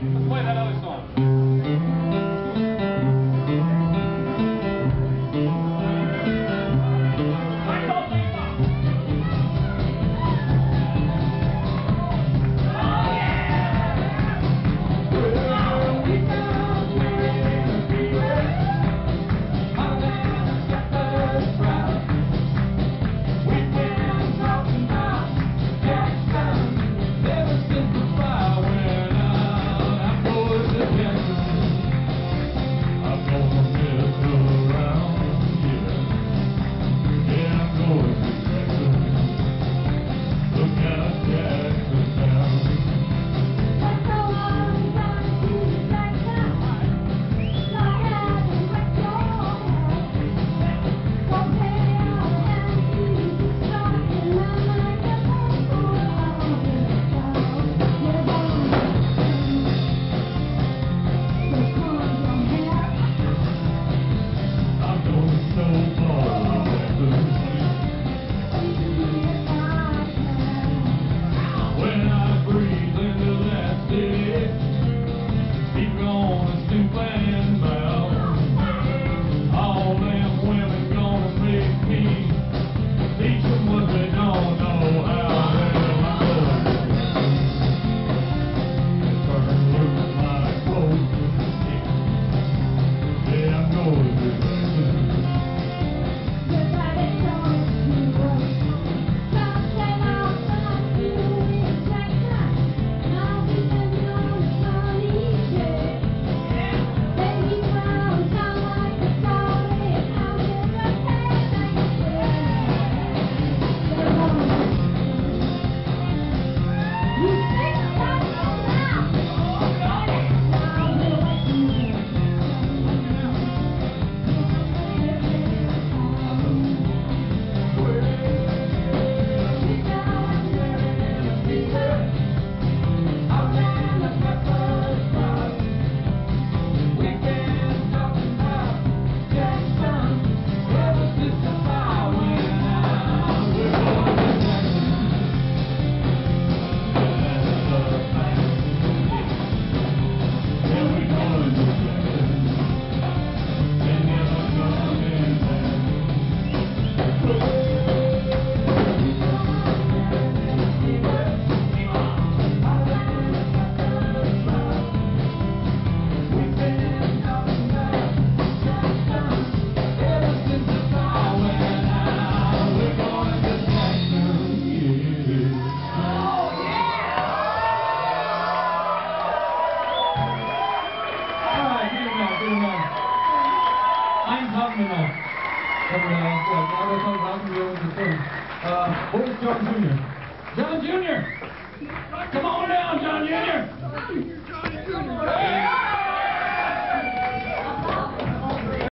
Después de la de sol. Out, uh, now we're talking about the old thing. Uh, where's John Jr.? John Jr.! Come on down, John Jr.!